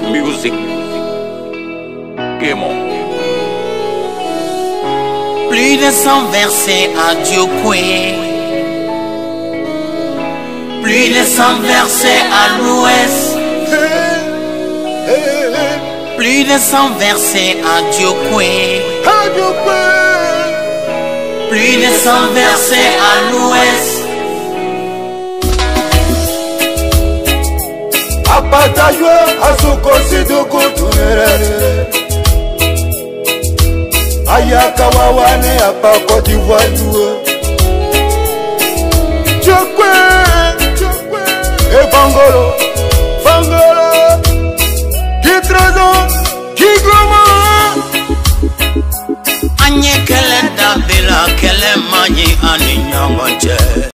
music. Game on. Plus de 100 versets à Dieu Plus de 100 versets à l'ouest. Plus de 100 versets à Dieu Plus de 100 versets à l'ouest. tukosi dukutunerere ayaka wawane apa Côte d'Ivoire Chokwe e Bangolo Bangolo qui trésor qui glomo Anye kelenda bila kelemanyi ani nyongo